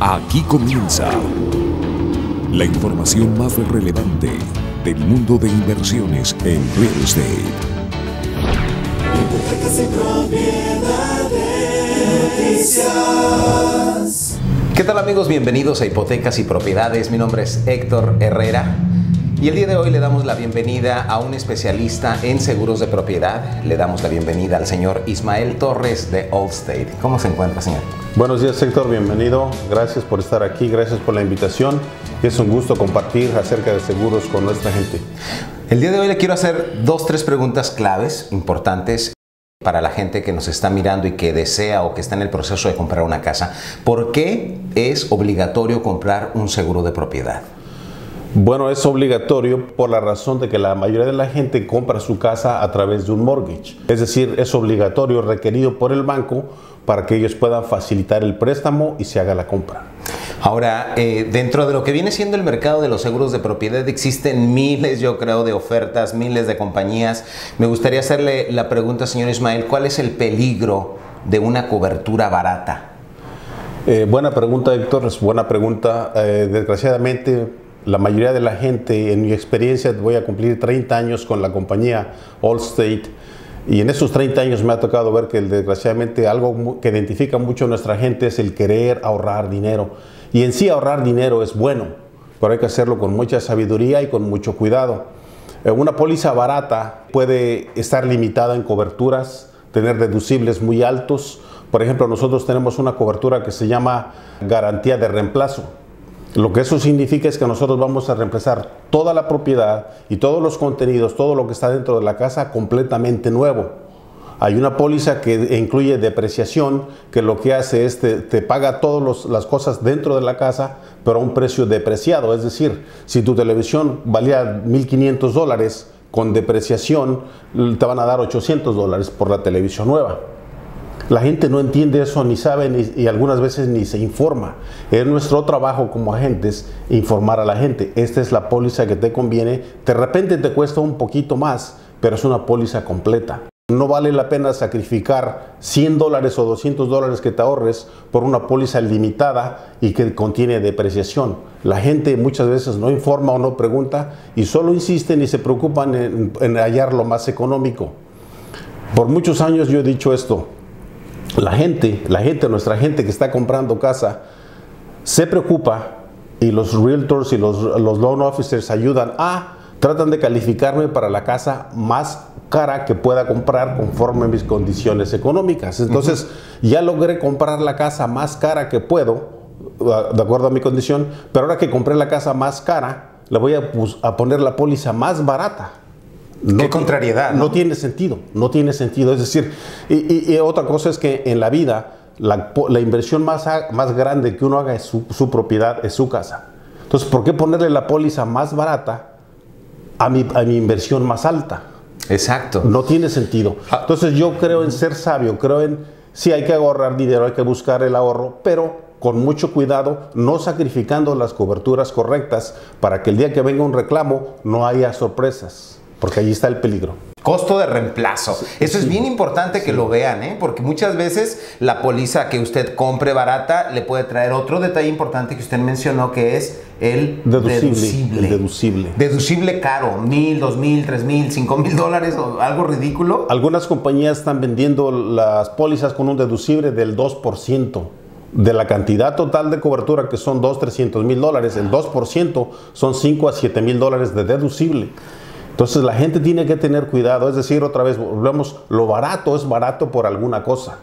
Aquí comienza la información más relevante del mundo de inversiones en real estate. ¿Qué tal amigos? Bienvenidos a Hipotecas y Propiedades. Mi nombre es Héctor Herrera. Y el día de hoy le damos la bienvenida a un especialista en seguros de propiedad. Le damos la bienvenida al señor Ismael Torres de Allstate. ¿Cómo se encuentra, señor? Buenos días, Héctor. Bienvenido. Gracias por estar aquí. Gracias por la invitación. Es un gusto compartir acerca de seguros con nuestra gente. El día de hoy le quiero hacer dos, tres preguntas claves, importantes para la gente que nos está mirando y que desea o que está en el proceso de comprar una casa. ¿Por qué es obligatorio comprar un seguro de propiedad? Bueno, es obligatorio por la razón de que la mayoría de la gente compra su casa a través de un mortgage. Es decir, es obligatorio, requerido por el banco para que ellos puedan facilitar el préstamo y se haga la compra. Ahora, eh, dentro de lo que viene siendo el mercado de los seguros de propiedad, existen miles, yo creo, de ofertas, miles de compañías. Me gustaría hacerle la pregunta, señor Ismael, ¿cuál es el peligro de una cobertura barata? Eh, buena pregunta, Héctor, es buena pregunta. Eh, desgraciadamente, la mayoría de la gente, en mi experiencia, voy a cumplir 30 años con la compañía Allstate. Y en esos 30 años me ha tocado ver que desgraciadamente algo que identifica mucho a nuestra gente es el querer ahorrar dinero. Y en sí ahorrar dinero es bueno, pero hay que hacerlo con mucha sabiduría y con mucho cuidado. Eh, una póliza barata puede estar limitada en coberturas, tener deducibles muy altos. Por ejemplo, nosotros tenemos una cobertura que se llama garantía de reemplazo. Lo que eso significa es que nosotros vamos a reemplazar toda la propiedad y todos los contenidos, todo lo que está dentro de la casa completamente nuevo. Hay una póliza que incluye depreciación, que lo que hace es te, te paga todas las cosas dentro de la casa, pero a un precio depreciado. Es decir, si tu televisión valía 1.500 dólares, con depreciación te van a dar 800 dólares por la televisión nueva. La gente no entiende eso, ni sabe, ni, y algunas veces ni se informa. Es nuestro trabajo como agentes informar a la gente. Esta es la póliza que te conviene. De repente te cuesta un poquito más, pero es una póliza completa. No vale la pena sacrificar 100 dólares o 200 dólares que te ahorres por una póliza limitada y que contiene depreciación. La gente muchas veces no informa o no pregunta y solo insisten y se preocupan en, en hallar lo más económico. Por muchos años yo he dicho esto. La gente, la gente, nuestra gente que está comprando casa, se preocupa y los realtors y los, los loan officers ayudan a tratan de calificarme para la casa más cara que pueda comprar conforme mis condiciones económicas. Entonces, ya logré comprar la casa más cara que puedo, de acuerdo a mi condición, pero ahora que compré la casa más cara, le voy a, a poner la póliza más barata. No Qué contrariedad. ¿no? ¿no? tiene sentido, no tiene sentido. Es decir, y, y, y otra cosa es que en la vida, la, la inversión más, más grande que uno haga es su, su propiedad, es su casa. Entonces, ¿por qué ponerle la póliza más barata a mi, a mi inversión más alta? Exacto. No tiene sentido. Entonces yo creo en ser sabio, creo en, sí hay que ahorrar dinero, hay que buscar el ahorro, pero con mucho cuidado, no sacrificando las coberturas correctas para que el día que venga un reclamo no haya sorpresas, porque allí está el peligro. Costo de reemplazo. Eso es bien importante que lo vean, ¿eh? porque muchas veces la póliza que usted compre barata le puede traer otro detalle importante que usted mencionó, que es el deducible. Deducible, el deducible. deducible caro, mil, dos mil, tres mil, cinco mil dólares, o algo ridículo. Algunas compañías están vendiendo las pólizas con un deducible del 2% de la cantidad total de cobertura que son 2, 300 mil dólares, el 2% son 5 a 7 mil dólares de deducible. Entonces la gente tiene que tener cuidado, es decir, otra vez volvemos, lo barato es barato por alguna cosa.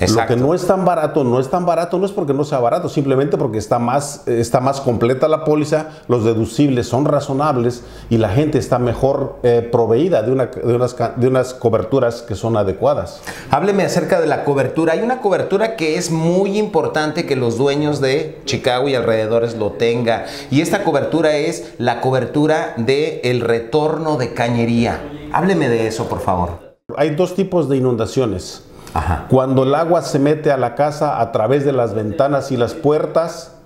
Exacto. Lo que no es tan barato, no es tan barato, no es porque no sea barato, simplemente porque está más, está más completa la póliza, los deducibles son razonables y la gente está mejor eh, proveída de, una, de, unas, de unas coberturas que son adecuadas. Hábleme acerca de la cobertura. Hay una cobertura que es muy importante que los dueños de Chicago y alrededores lo tengan. Y esta cobertura es la cobertura del el retorno de cañería. Hábleme de eso, por favor. Hay dos tipos de inundaciones. Ajá. Cuando el agua se mete a la casa a través de las ventanas y las puertas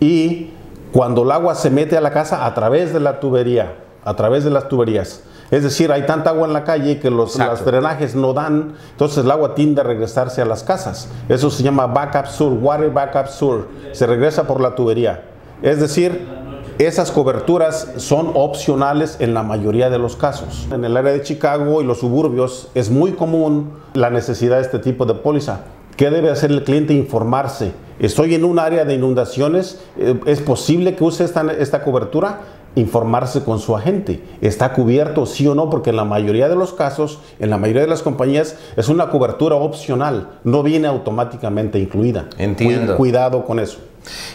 y cuando el agua se mete a la casa a través de la tubería, a través de las tuberías. Es decir, hay tanta agua en la calle que los, los drenajes no dan, entonces el agua tiende a regresarse a las casas. Eso se llama backup sur, water backup sur. Se regresa por la tubería. Es decir, esas coberturas son opcionales en la mayoría de los casos. En el área de Chicago y los suburbios es muy común la necesidad de este tipo de póliza. ¿Qué debe hacer el cliente? Informarse. Estoy en un área de inundaciones, eh, ¿es posible que use esta, esta cobertura? informarse con su agente. ¿Está cubierto sí o no? Porque en la mayoría de los casos, en la mayoría de las compañías, es una cobertura opcional, no viene automáticamente incluida. Entiendo. Cuidado con eso.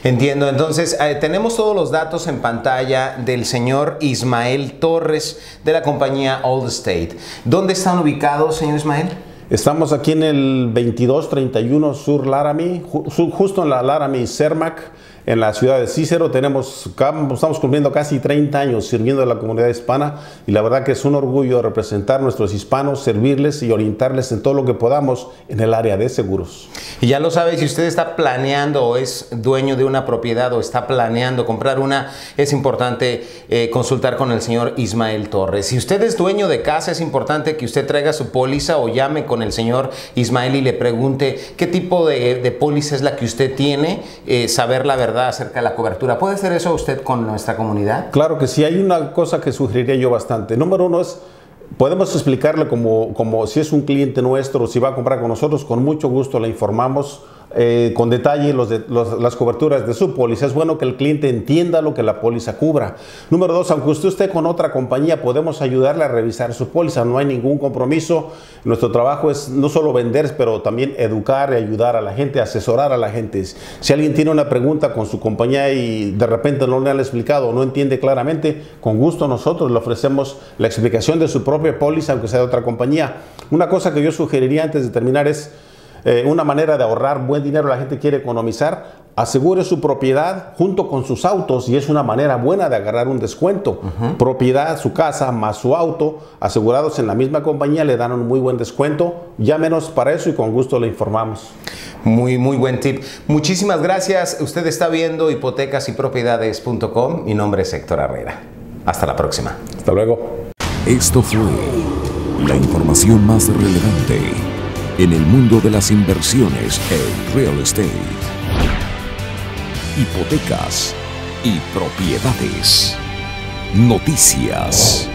Entiendo, entonces eh, tenemos todos los datos en pantalla del señor Ismael Torres de la compañía Allstate. ¿Dónde están ubicados, señor Ismael? Estamos aquí en el 2231 Sur Laramie, justo en la Laramie Cermac en la ciudad de Cícero. Tenemos, estamos cumpliendo casi 30 años sirviendo a la comunidad hispana y la verdad que es un orgullo representar a nuestros hispanos, servirles y orientarles en todo lo que podamos en el área de seguros. Y ya lo sabe, si usted está planeando o es dueño de una propiedad o está planeando comprar una, es importante eh, consultar con el señor Ismael Torres. Si usted es dueño de casa, es importante que usted traiga su póliza o llame con el señor Ismael y le pregunte qué tipo de, póliza es la que usted tiene, eh, saber la verdad acerca de la cobertura. ¿Puede hacer eso usted con nuestra comunidad? Claro que sí. Hay una cosa que sugeriría yo bastante. Número uno es, podemos explicarle como, como si es un cliente nuestro, si va a comprar con nosotros, con mucho gusto le informamos eh, con detalle las coberturas de su póliza. Es bueno que el cliente entienda lo que la póliza cubra. Número dos, aunque usted esté con otra compañía, podemos ayudarle a revisar su póliza. No hay ningún compromiso. Nuestro trabajo es no solo vender, pero también educar y ayudar a la gente, asesorar a la gente. Si alguien tiene una pregunta con su compañía y de repente no le han explicado o no entiende claramente, con gusto nosotros le ofrecemos la explicación de su propia póliza, aunque sea de otra compañía. Una cosa que yo sugeriría antes de terminar es eh, una manera de ahorrar buen dinero, la gente quiere economizar, asegure su propiedad junto con sus autos y es una manera buena de agarrar un descuento. Propiedad, su casa más su auto, asegurados en la misma compañía, le dan un muy buen descuento. Llámenos para eso y con gusto le informamos. Muy, muy buen tip. Muchísimas gracias. Usted está viendo hipotecasypropiedades.com. Mi nombre es Héctor Herrera. Hasta la próxima. Hasta luego. Esto fue la información más relevante en el mundo de las inversiones en real estate, hipotecas y propiedades. Noticias.